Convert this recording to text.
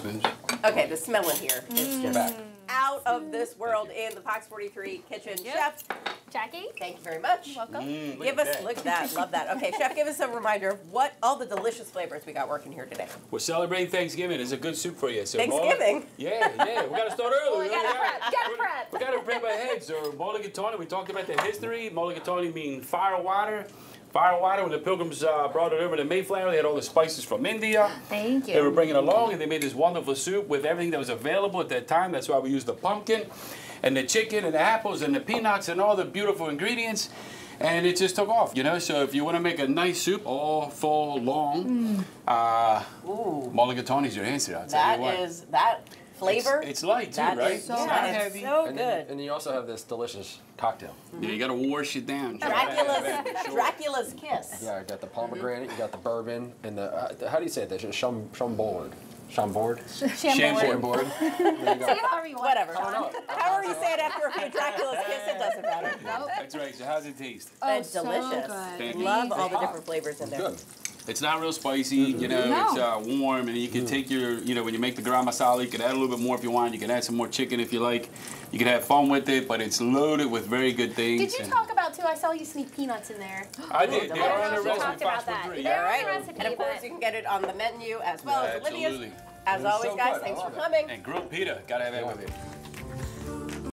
spoons. Okay, the smell in here is just Back. out of this world in the Fox 43 kitchen. Yep. Chef, Jackie, thank you very much. welcome. Mm, look Give at us, that. look at that, love that. Okay, Chef, give us a reminder of what all the delicious flavors we got working here today. We're celebrating Thanksgiving. It's a good soup for you. So Marla- Thanksgiving? yeah, yeah. We got to start early. We gotta prep, gotta prep. We got to prep ahead. So mulligatawny, we talked about the history. Mulligatawny mean fire water. Fire water, when the pilgrims uh, brought it over to Mayflower, they had all the spices from India. Thank you. They were bringing along, and they made this wonderful soup with everything that was available at that time. That's why we used the pumpkin, and the chicken, and the apples, and the peanuts, and all the beautiful ingredients. And it just took off, you know. So if you want to make a nice soup all fall long, uh, Ooh, mulligatawny's your answer. I'll tell that you what. is, that flavor. It's, it's light too, that right? is- So yeah, not it's heavy. so And good. then, and you also have this delicious cocktail. Yeah, you got to wash it down. Dracula's, Dracula's kiss. Yeah, you got the pomegranate, you got the bourbon, and the uh, how do you say that? Cham chambord, chambord, Shampoo. chambord. There you Say it however you want. Whatever. Sean. However you say it after a few Dracula's kiss, it doesn't matter. That's right. So how's it taste? Oh, it's so good. Thank. Love all the different flavors in there. Good. It's not real spicy, you know. No. It's uh, warm, and you can take your, you know, when you make the garam masala, you can add a little bit more if you want. You can add some more chicken if you like. You can have fun with it, but it's loaded with very good things. Did you and- talk about too? I saw you sneak peanuts in there. I did. They I are don't on know the recipe. talked about that. 43. They're right. the recipe, And of course, you can get it on the menu as well Yeah, as Olivia's. absolutely. As always, so guys, thanks for it. coming. And grilled pita, gotta have that with it.